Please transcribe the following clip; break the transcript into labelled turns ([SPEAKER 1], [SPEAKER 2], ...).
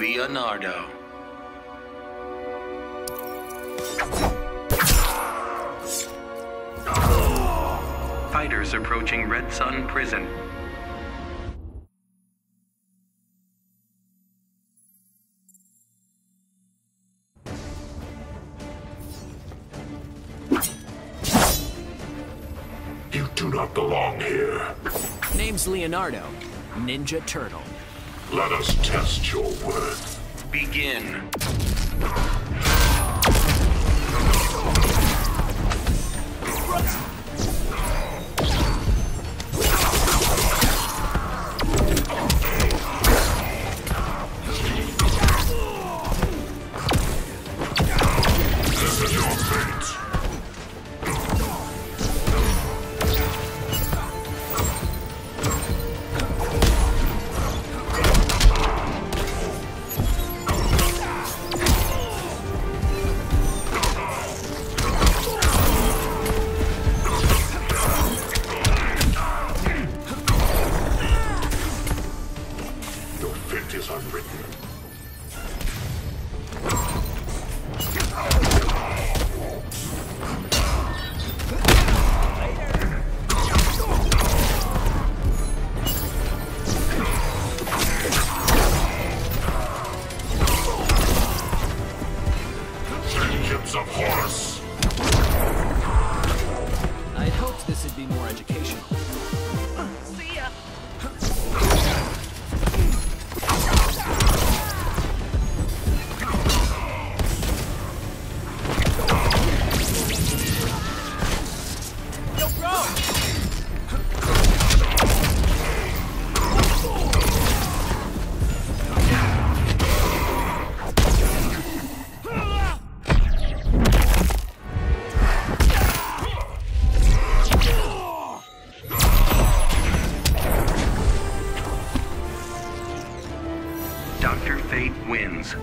[SPEAKER 1] Leonardo. Fighters approaching Red Sun Prison.
[SPEAKER 2] You do not belong here.
[SPEAKER 3] Name's Leonardo, Ninja Turtle.
[SPEAKER 2] Let us test your worth.
[SPEAKER 1] Begin.
[SPEAKER 2] Unwritten. Of Horus!
[SPEAKER 3] I'd hoped this would be more educational.
[SPEAKER 1] Dr. Fate wins.